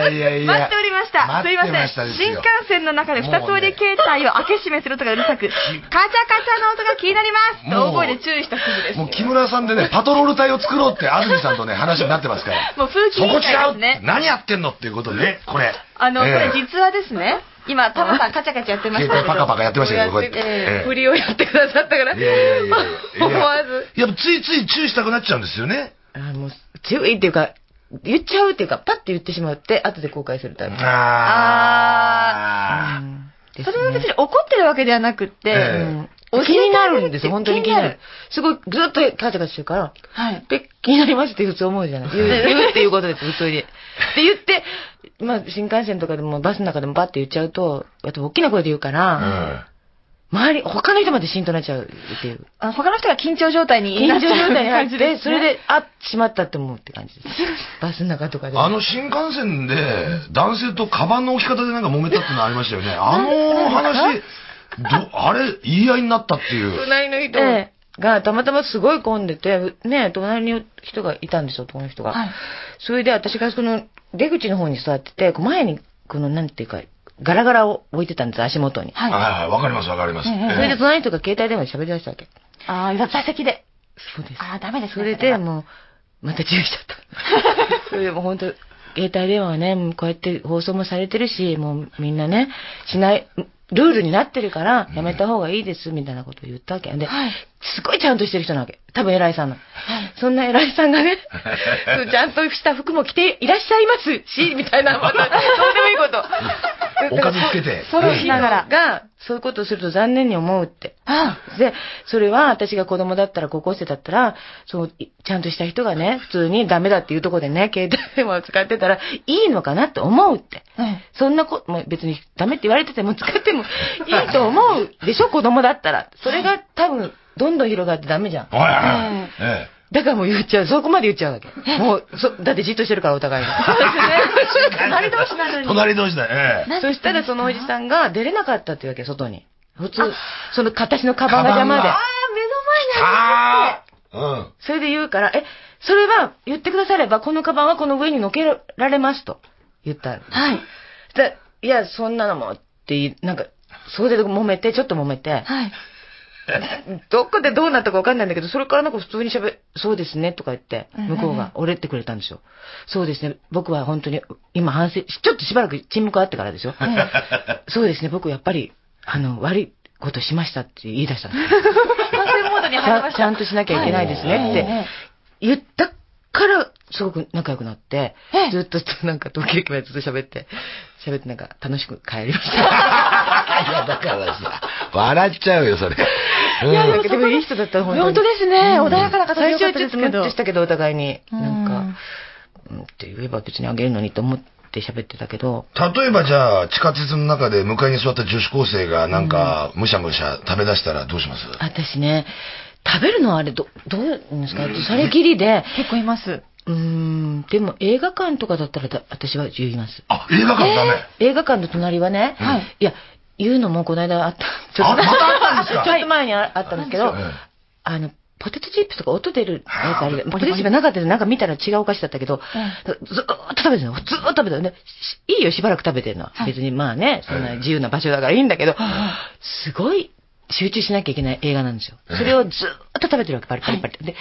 いやいやいや待っておりました。すいません。新幹線の中で二つ折り携帯を開け閉めする音がうるさく、カチャカチャの音が気になりますと大声で注意したすぐです。もう木村さんでね、パトロール隊を作ろうって安住さんとね、話になってますから。もう風紀委員そこ違う会ですね。何やってんのっていうことね、これ。あの、ええこれ実はですね、今、タマさんカチャカチャやってましたけど。パカパカやってましたけどこうやってええええ振りをやってくださったから。いやいやいやいや思わず。やっぱついつい注意したくなっちゃうんですよね。あもう、注意っていうか、言っちゃうっていうか、パッて言ってしまって、後で後悔するタイプ。あうんそれは別に怒ってるわけではなくって、ええうん気になるんですよ、本当に気になる。すごい、ずっとカチャカチャしてるから、はい。で、気になりますって普通思うじゃない。言う言うっていうことです、普通に。って言って、まあ、新幹線とかでもバスの中でもバッて言っちゃうと、あと大きな声で言うかあ。ら、周り、他の人までシーンとなっちゃうっていう。あの他の人が緊張状態に緊張なっちゃう状態に入って、感じですねそれで、あ、しまったって思うって感じです。バスの中とかで。あの新幹線で男性とカバンの置き方でなんか揉めたっていうのありましたよね。あの話、ど、あれ、言い合いになったっていう。隣の人がたまたますごい混んでて、ね、隣に人がいたんですよ、男の人が。はいそれで私がその出口の方に座ってて、こう前に、このなんていうか、ガラガラを置いてたんです、足元に。はい。はいはい、わかりますわかります。ええそれで隣の人が携帯電話で喋り出したわけ。ああ、座席で。そうです。ああ、ダメですそね。れでもう、また注意しちゃった。それでもう本当、携帯電話はね、こうやって放送もされてるし、もうみんなね、しない、ルールになってるから、やめた方がいいです、みたいなことを言ったわけ。で、はいすごいちゃんとしてる人なわけ。多分偉いさんの。そんな偉いさんがね、ちゃんとした服も着ていらっしゃいますし、みたいな、また、どうでもいいこと。おかずつけて。フォローしながら。が、そういうことをすると残念に思うって。あで、それは私が子供だったら、高校生だったら、そう、いちゃんとした人がね、普通にダメだっていうところでね、携帯電話を使ってたら、いいのかなって思うって。あ。うん。そんなこ、まあ、別にダメって言われてても使ってもいいと思うでしょ、子供だったら。それが多分、どんどん広がってダメじゃん。はいはい。えだからもう言っちゃう。そこまで言っちゃうわけ。もう、そ、だってじっとしてるから、お互いが。隣同士なのえ。に。隣同士だよ。ええ。そしたらそのおじさんが出れなかったっていうわけ、外に。普通、その形のカバンが邪魔で。ああ、目の前にありますね。ああ。うん。それで言うから、え、それは言ってくだされば、このカバンはこの上に乗っけられますと言ったの。はい。でいや、そんなのもってなんか、それで揉めて、ちょっと揉めて、はい。どこでどうなったかわかんないんだけど、それからなんか普通に喋、そうですねとか言って、うん向こうが折れてくれたんですよ。そうですね、僕は本当に、今反省、ちょっとしばらく沈黙あってからですよ。そうですね、僕やっぱり、あの、悪いことしましたって言い出したんですよ。反省モードにちゃん入りました。ちゃんとしなきゃいけないですねってええ言ったから、すごく仲良くなってええ、ずっとなんか時計までずっと喋って、喋ってなんか楽しく帰りました。いや、だからさ、笑っちゃうよ、それ。うんやなんかでもいい人だったら本当に。本当ですね。うん穏やかな方で最初はちょっとムッ。としたけど、お互いに。なんうか、うんって言えば別にあげるのにと思って喋ってたけど、例えばじゃあ、地下鉄の中で向かいに座った女子高生がなんか、むしゃむしゃ食べ出したらどうします？私ね、食べるのはあれど、どういうんですか？それきりで、結構います。うーん、でも映画館とかだったらだ私は言います。あ、映画館ダメ。映画館の隣はね、はいいや、言うのもこの間あった。ちょっと ちょっと前にああったんですけど、えあの、ポテトチップスとか音出るやつあるはいポテトチップスなかったです。なんか見たら違うお菓子だったけど、ずーっと食べてるの。ずーっと食べてるの。いいよ、しばらく食べてるのは。はい別にまあね、そんな自由な場所だからいいんだけど、すごい集中しなきゃいけない映画なんですよ。それをずーっと食べてるわけ、パリパリパリ。で、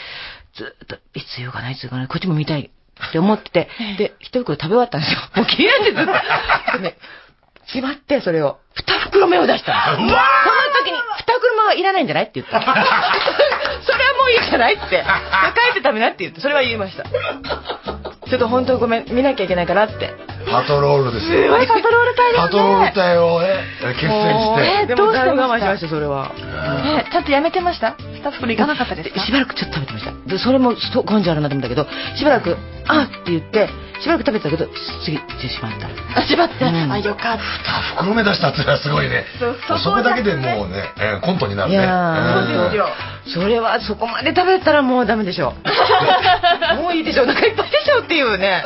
ずーっと、いつ言うかない、いつ言うかない、こっちも見たいって思ってて、で、一袋食べ終わったんですよ。もう気になってずっと。でね、しまって、それを。目を出したの。その時に、二袋目はいらないんじゃない？って言ったの。それはもういいじゃないって。帰って食べなって言って、それは言いました。ちょっと本当ごめん、見なきゃいけないからって。パトロールですすごよ。いパトロール隊ですね。パトロール隊をね、結成して。でどうして我慢しました、それは。え、ちゃんとやめてました？スタッフに行かなかったですか？しばらくちょっと食べてました。で、それも根性あるなと思ったけど、しばらく、あって言って、しばらく食べてたけど、次、してしまった。あ、しまって。うんあ、よかった。袋目出したっていうのはすごいね。そうそこだけでもうね、えーコントになるいね。やー、うんそうですよ。それはそこまで食べたらもうダメでしょ。もういいでしょ。お腹いっぱいでしょっていうね。